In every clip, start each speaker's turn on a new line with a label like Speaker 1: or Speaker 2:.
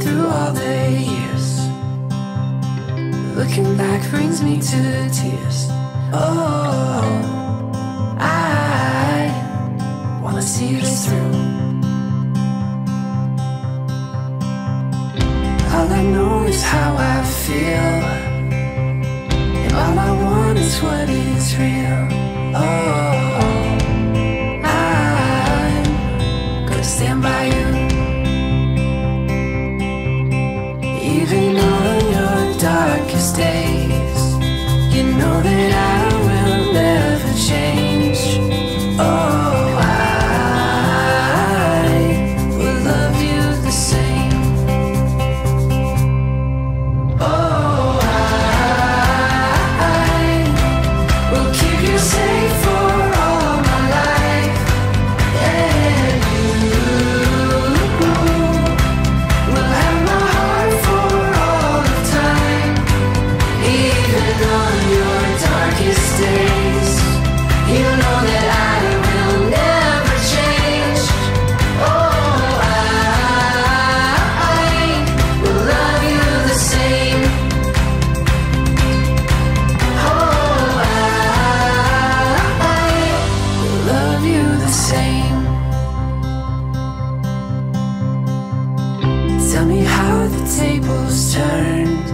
Speaker 1: through all the years. Looking back brings me to tears. Oh, I wanna see this through. All I know is how I feel. And all I want is what Tell me how the tables turned.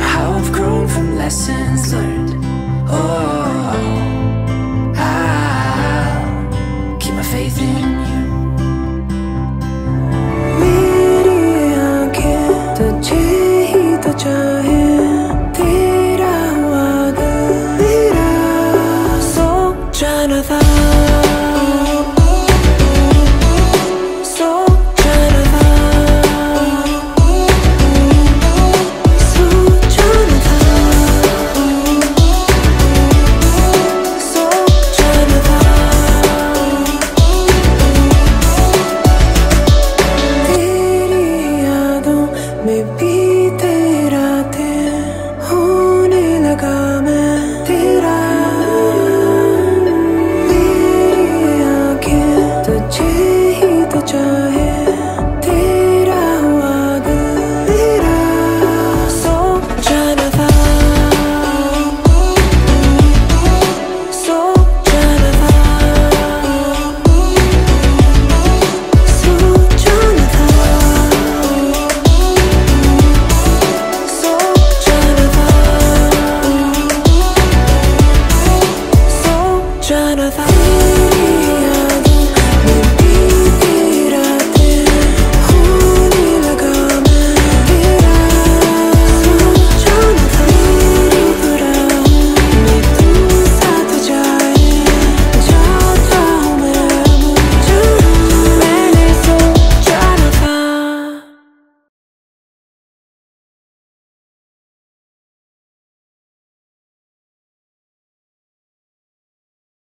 Speaker 1: How I've grown from lessons learned Maybe